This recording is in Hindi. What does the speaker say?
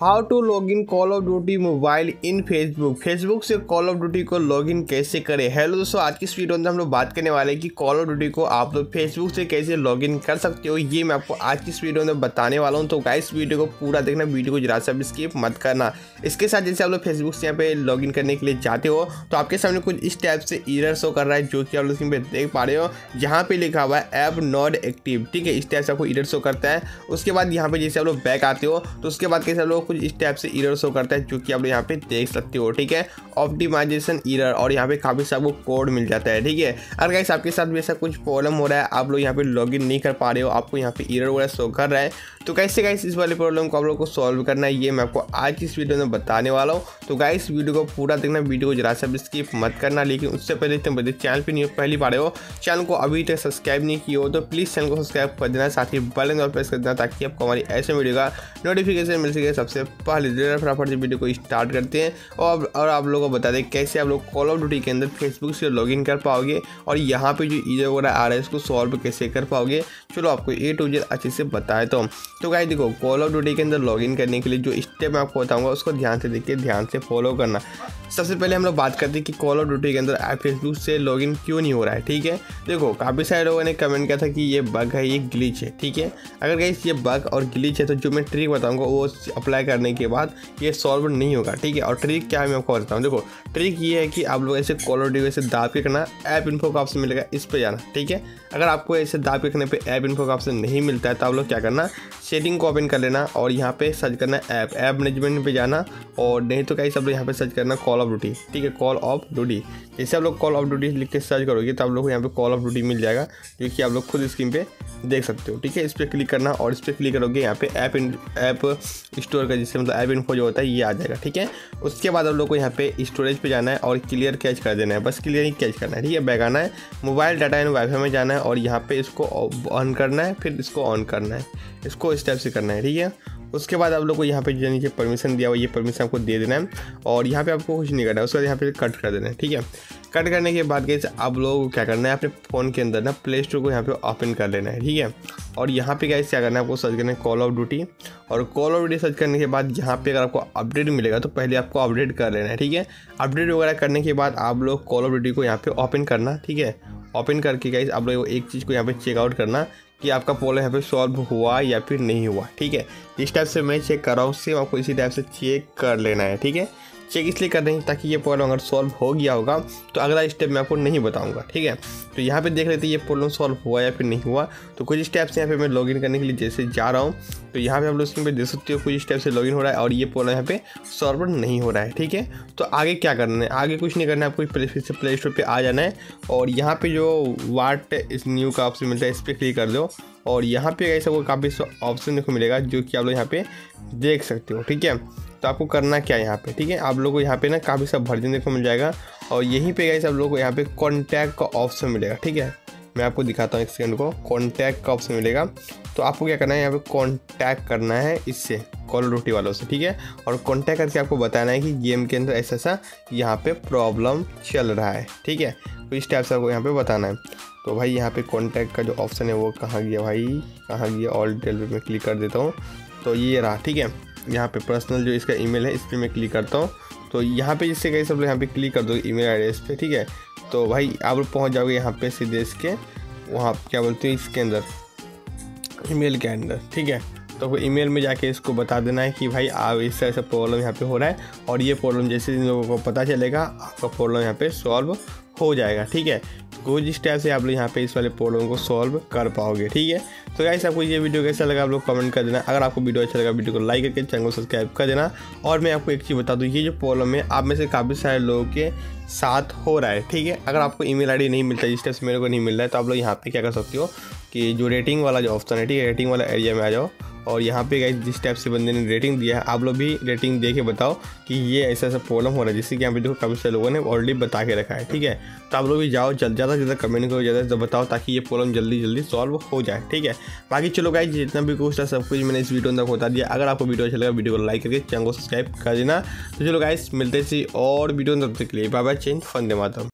How to log in call of duty mobile in facebook facebook से कॉल ऑफ़ ड्यूटी को लॉग इन कैसे करें? हेलो दोस्तों, आज की इस वीडियो में हम लोग बात करने वाले हैं कि कॉल ऑफ़ ड्यूटी को आप लोग फेसबुक से कैसे लॉग इन कर सकते हो? ये मैं आपको आज की इस वीडियो में बताने वाला हूँ। तो गाइस वीडियो को पूरा देखना वीडियो को जरा सा स्किप मत करना। इसके साथ जैसे आप लोग फेसबुक से यहाँ पे लॉग इन करने के लिए जाते हो तो आपके सामने कुछ इस टाइप से ईरर शो कर रहा है, जो कि आप लोग पे देख पा रहे हो। जहाँ पे लिखा हुआ है ऐप नॉट एक्टिव ठीक है? इस टाइप से आपको ईरर शो करता है। उसके बाद यहाँ पे जैसे आप लोग बैक आते हो तो उसके बाद कैसे आप लोग कुछ इस टाइप से ईरर शो करता है, जो कि आप लोग यहाँ पे देख सकते हो, ठीक है? ऑप्टिमाइजेशन ईरर और यहाँ पे काफ़ी सारा आपको कोड मिल जाता है, ठीक है? अगर गाइस आपके साथ भी ऐसा कुछ प्रॉब्लम हो रहा है, आप लोग यहाँ पे लॉगिन नहीं कर पा रहे हो, आपको यहाँ पे ईरर वगैरह शो कर रहा है। तो कैसे गाइस इस वाले प्रॉब्लम को आप लोग को सॉल्व करना है, ये मैं आपको आज इस वीडियो में बताने वाला हूँ। तो गाइस वीडियो को पूरा देखना वीडियो को जरा सा स्किप मत करना, लेकिन उससे पहले तुम बदले चैनल पर नहीं पहली बार हो चैनल को अभी तक सब्सक्राइब नहीं किया हो तो प्लीज़ चैनल को सब्सक्राइब कर देना, साथ ही बेल और प्रेस कर देना, ताकि आपको हमारी ऐसे वीडियो का नोटिफिकेशन मिल सके, सबसे पहले फटाफट से वीडियो को स्टार्ट करते हैं और और आप लोगों को बता दें कैसे आप लोग कॉल ऑफ़ ड्यूटी के अंदर फेसबुक से लॉगिन कर पाओगे और यहाँ पे जो ईजर वगैरह आ रहा है, उसको सॉल्व कैसे कर पाओगे? चलो आपको ए टू जेड अच्छे से बताए तो। तो गाइस देखो कॉल ऑफ़ ड्यूटी के अंदर लॉगिन करने के लिए जो स्टेप मैं आपको बताऊँगा, उसको ध्यान से देखिए, ध्यान से फॉलो करना। सबसे पहले हम लोग बात करते हैं कि कॉल ऑफ़ ड्यूटी के अंदर फेसबुक से लॉगिन क्यों नहीं हो रहा है, ठीक है? देखो, काफ़ी सारे लोगों ने कमेंट किया था कि ये बग है, ये ग्लिच है, ठीक है? अगर गाइस ये बग और ग्लिच है तो जो मैं ट्रिक बताऊँगा, वो अप्लाई करने के बाद ये सॉल्व नहीं होगा, ठीक है? और ट्रिक क्या है मैं आपको बताता हूँ देखो ट्रिक ये है कि आप लोग ऐसे कॉल ऑफ़ ड्यूटी से दाब के करना ऐप इन्फो का ऑप्शन मिलेगा, इस पर जाना, ठीक है? अगर आपको ऐसे दाब के करने पे ऐप इन्फो का ऑप्शन नहीं मिलता है तो आप लोग क्या करना सेटिंग को ओपन कर लेना और यहाँ पे सर्च करना ऐप ऐप मैनेजमेंट पे जाना और नहीं तो कहीं सब लोग यहाँ पे सर्च करना कॉल ऑफ़ ड्यूटी ठीक है? कॉल ऑफ़ ड्यूटी जैसे आप लोग कॉल ऑफ़ ड्यूटी लिख के सर्च करोगे तो आप लोग को यहाँ पे कॉल ऑफ़ ड्यूटी मिल जाएगा, जो कि आप लोग खुद स्क्रीन पे देख सकते हो, ठीक है? इस पर क्लिक करना और इस पर क्लिक करोगे, यहाँ पे ऐप ऐप स्टोर का जिससे मतलब ऐप इन्फो जो होता है, ये आ जाएगा, ठीक है? उसके बाद आप लोग को यहाँ पे स्टोरेज पे जाना है और क्लियर कैच कर देना है। बस क्लियर ही कैच करना है, ठीक है? बैग आना है मोबाइल डाटा एंड वाईफाई में जाना है और यहाँ पे इसको ऑन करना है, फिर इसको ऑन करना है। इसको इस टाइप से करना है, ठीक है? उसके बाद आप लोग को यहाँ पे जो नीचे परमिशन दिया हुआ ये परमिशन आपको दे देना है और यहाँ पे आपको कुछ नहीं करना है। उसके बाद यहाँ पे कट कर देना है, ठीक है? कट करने के बाद कैसे आप लोगों को क्या करना है, अपने फ़ोन के अंदर ना प्ले स्टोर को यहाँ पे ओपन कर लेना है, ठीक है? और यहाँ पे कैसे क्या करना है, आपको सर्च करना है कॉल ऑफ़ ड्यूटी और कॉल ऑफ़ ड्यूटी सर्च करने के बाद यहाँ पे अगर आपको अपडेट मिलेगा तो पहले आपको अपडेट कर लेना है, ठीक है? अपडेट वगैरह करने के बाद आप लोग कॉल ऑफ़ ड्यूटी को यहाँ पे ओपन करना, ठीक है? ओपन करके गाइस आप लोग एक चीज़ को यहाँ पे चेकआउट करना कि आपका प्रॉब्लम यहाँ पे सॉल्व हुआ या फिर नहीं हुआ, ठीक है? इस टाइप से मैं चेक कर रहा हूँ सेम आपको इसी टाइप से चेक कर लेना है, ठीक है? चेक इसलिए कर रहे हैं ताकि ये प्रॉब्लम अगर सॉल्व हो गया होगा तो अगला स्टेप मैं आपको नहीं बताऊँगा, ठीक है? तो यहाँ पे देख लेते हैं ये प्रॉब्लम सॉल्व हुआ या फिर नहीं हुआ। तो कुछ स्टेप्स यहाँ पे मैं लॉगिन करने के लिए जैसे जा रहा हूँ तो यहाँ पे आप लोग स्क्रीन पे देख सकते हो कुछ स्टेप से लॉगिन हो रहा है और ये प्रॉब्लम यहाँ पे सॉल्व नहीं हो रहा है, ठीक है? तो आगे क्या करना है? आगे कुछ नहीं करना है, आपको प्ले फिर से प्ले स्टोर पर आ जाना है और यहाँ पर जो वाट इस न्यू का ऑप्शन मिलता है, इस पर क्लिक कर दो और यहाँ पे ऐसा को काफ़ी ऑप्शन देखो मिलेगा जो कि आप लोग यहाँ पे देख सकते हो, ठीक है? तो आपको करना क्या है यहाँ पे, ठीक है? आप लोग को यहाँ पे ना काफ़ी सब वर्जन देखने को मिल जाएगा। और यहीं पे गए आप लोग को यहाँ पे कॉन्टैक्ट का ऑप्शन मिलेगा, ठीक है? मैं आपको दिखाता हूँ एक सेकंड को। कॉन्टैक्ट का ऑप्शन मिलेगा। तो आपको क्या करना है, यहाँ पे कॉन्टैक्ट करना है इससे, कॉल रोटी वालों से, ठीक है? और कॉन्टैक्ट करके आपको बताना है कि गेम के अंदर ऐसा ऐसा यहाँ पे प्रॉब्लम चल रहा है, ठीक है? तो इस टाइप से आपको यहाँ पे बताना है। तो भाई यहाँ पे कॉन्टैक्ट का जो ऑप्शन है वो कहाँ गया भाई? कहाँ गया? ऑल डिटेल पे मैं क्लिक कर देता हूँ। तो ये रहा, ठीक है? यहाँ पे पर्सनल जो इसका ईमेल है, इस पर मैं क्लिक करता हूँ। तो यहाँ पे जिससे कहीं सब लोग यहाँ पे क्लिक कर दो ईमेल एड्रेस पे, ठीक है? तो भाई, आप लोग पहुँच जाओगे यहाँ पे सीधे इसके वहाँ क्या बोलते हैं, इसके अंदर ईमेल के अंदर, ठीक है? तो ईमेल में जाके इसको बता देना है कि भाई, आप इस तरह से प्रॉब्लम यहाँ पे हो रहा है और ये प्रॉब्लम जैसे इन लोगों को पता चलेगा, आपका प्रॉब्लम यहाँ पे सॉल्व हो जाएगा, ठीक है? कुछ इस टाइप से आप लोग यहाँ पे इस वाले प्रॉब्लम को सॉल्व कर पाओगे, ठीक है? तो गाइस आपको ये वीडियो कैसा लगा आप लोग कमेंट कर देना। अगर आपको वीडियो अच्छा लगा, वीडियो को लाइक करके चैनल को सब्सक्राइब कर देना। और मैं आपको एक चीज़ बता दूँ, ये जो प्रॉब्लम है, आप में से काफ़ी सारे लोगों के साथ हो रहा है, ठीक है? अगर आपको ईमेल आईडी नहीं मिलता, जिस टाइप से मेरे को नहीं मिल रहा है तो आप लोग यहाँ पे क्या कर सकते हो कि जो रेटिंग वाला जो ऑप्शन है, ठीक है रेटिंग वाला एरिया में आ जाओ। और यहाँ पे गाइस जिस टाइप से बंदे ने रेटिंग दिया है, आप लोग भी रेटिंग दे के बताओ कि ये ऐसा ऐसा प्रॉब्लम हो रहा है, जिससे कि यहाँ पे देखो काफ़ी सारे लोगों ने ऑलरेडी बता के रखा है, ठीक है? तो आप लोग भी जाओ, जल्द, ज़्यादा से ज़्यादा कमेंट करो, ज़्यादा ज़्यादा बताओ, ताकि ये प्रॉब्लम जल्दी जल्दी सॉल्व हो जाए, ठीक है? बाकी चलो गाइस जितना भी कुछ था, सब कुछ मैंने इस वीडियो अंदर बता दिया। अगर आपको वीडियो अच्छा लगा वीडियो को लाइक करके चैनल को सब्सक्राइब कर देना। तो चलो गाइस मिलते सी और वीडियो अंदर के लिए बाबा चेंज फंदे माता